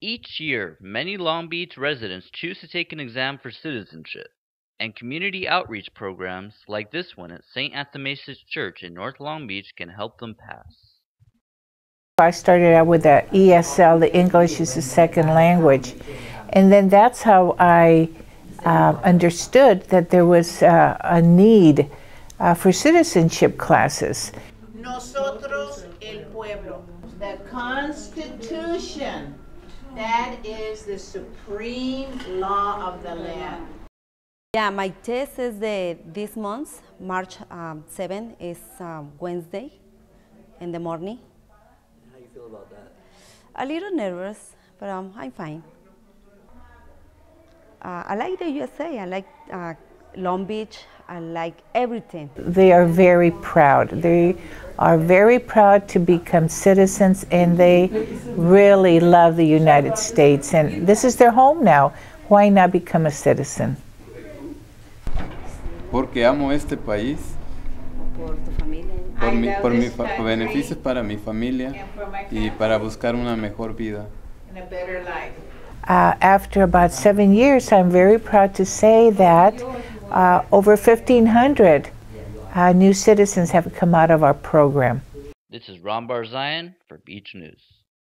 Each year, many Long Beach residents choose to take an exam for citizenship, and community outreach programs like this one at St. Athanasius Church in North Long Beach can help them pass. I started out with the ESL, the English is a second language, and then that's how I uh, understood that there was uh, a need uh, for citizenship classes. Nosotros, el pueblo. The Constitution, that is the supreme law of the land. Yeah, my test is the this month, March um, 7 is um, Wednesday in the morning. How you feel about that? A little nervous, but um, I'm fine. Uh, I like the USA. I like uh, Long Beach. I like everything. They are very proud. They are very proud to become citizens and they really love the United States. And this is their home now. Why not become a citizen? Porque amo este país, Por tu familia. por, I mi, love por mis this fa- country beneficios para mi familia and for my y family. para buscar una mejor vida. And a better life. Uh, after about seven years, I'm very proud to say that uh, over 1,500 uh, new citizens have come out of our program. This is Ron Bar Zion for Beach News.